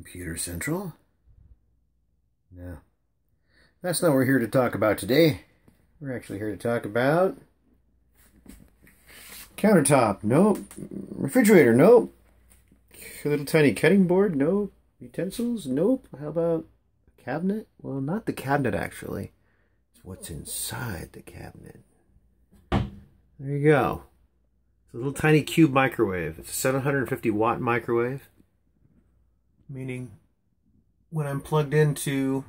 Computer Central? No. That's not what we're here to talk about today. We're actually here to talk about countertop. Nope. Refrigerator. Nope. A little tiny cutting board. Nope. Utensils. Nope. How about a cabinet? Well, not the cabinet actually. It's what's inside the cabinet. There you go. It's a little tiny cube microwave. It's a 750 watt microwave. Meaning when I'm plugged into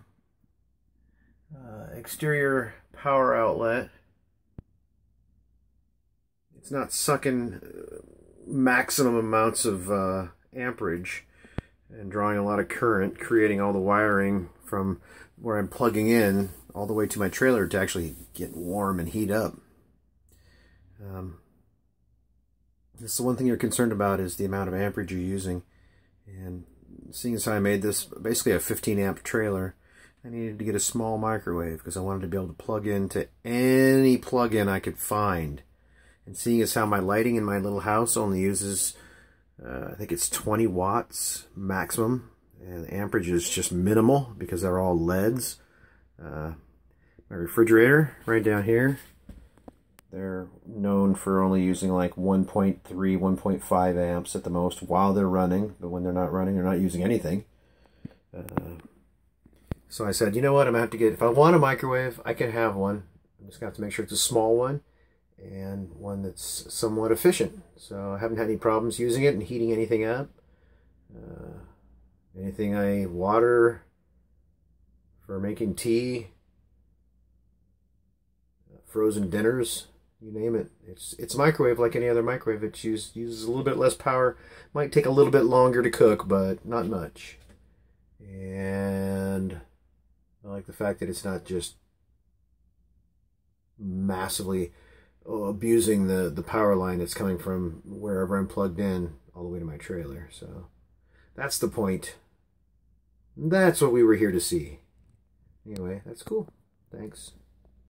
uh, exterior power outlet, it's not sucking uh, maximum amounts of uh, amperage and drawing a lot of current, creating all the wiring from where I'm plugging in all the way to my trailer to actually get warm and heat up. Um, this is the one thing you're concerned about is the amount of amperage you're using. And seeing as I made this basically a 15 amp trailer, I needed to get a small microwave because I wanted to be able to plug into any plug-in I could find. And seeing as how my lighting in my little house only uses, uh, I think it's 20 watts maximum, and amperage is just minimal because they're all LEDs. Uh, my refrigerator right down here they're known for only using like 1.3, 1.5 amps at the most while they're running, but when they're not running, they're not using anything. Uh, so I said, you know what, I'm going to have to get, if I want a microwave, I can have one. I'm just going to have to make sure it's a small one and one that's somewhat efficient. So I haven't had any problems using it and heating anything up. Uh, anything I water for making tea, frozen dinners, you name it. It's it's microwave like any other microwave. It uses uses a little bit less power. Might take a little bit longer to cook, but not much. And I like the fact that it's not just massively oh, abusing the the power line that's coming from wherever I'm plugged in all the way to my trailer. So that's the point. That's what we were here to see. Anyway, that's cool. Thanks.